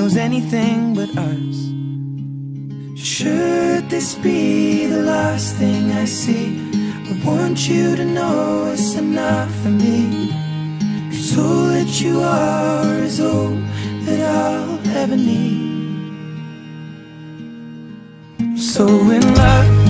knows anything but us. Should this be the last thing I see? I want you to know it's enough for me. Cause all that you are is all that I'll ever need. So in love,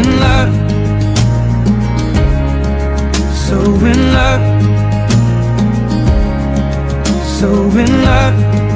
in love, so in love, so in love.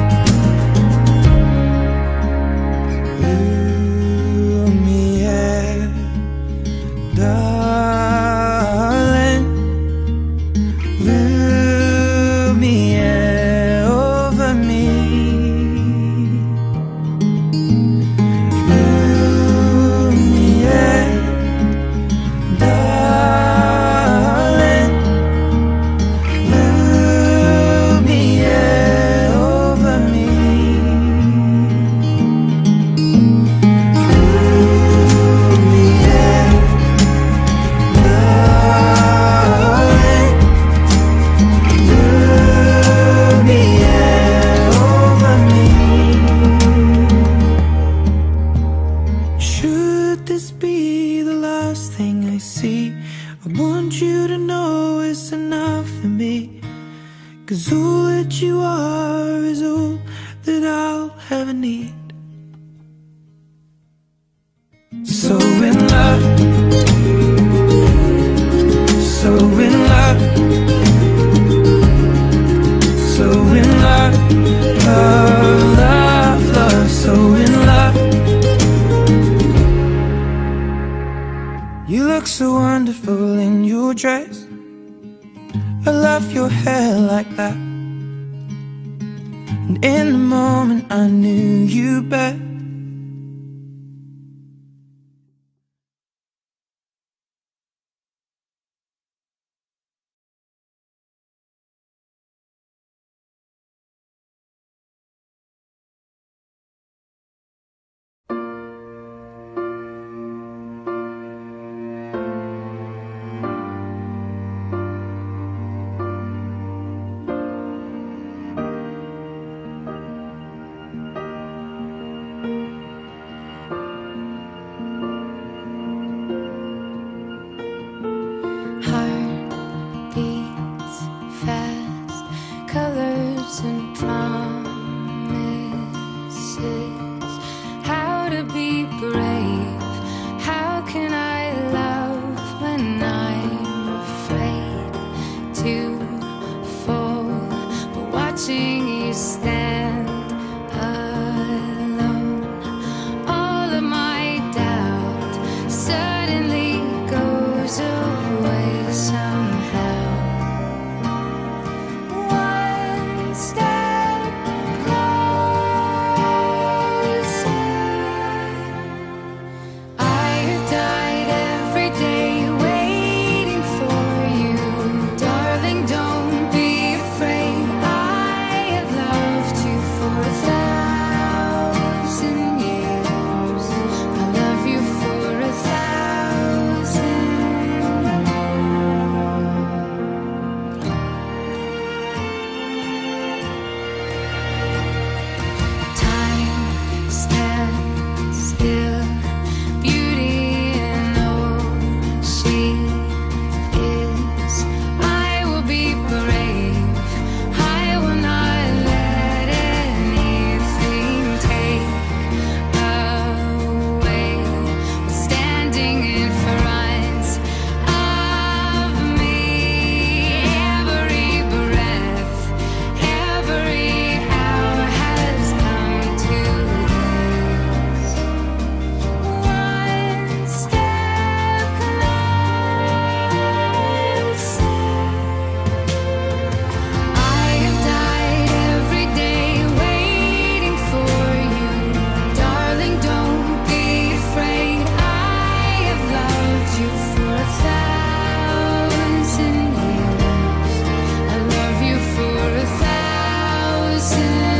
Me. Cause all that you are is all that I'll ever need. So in love, so in love, so in love, you bet. dancing. See.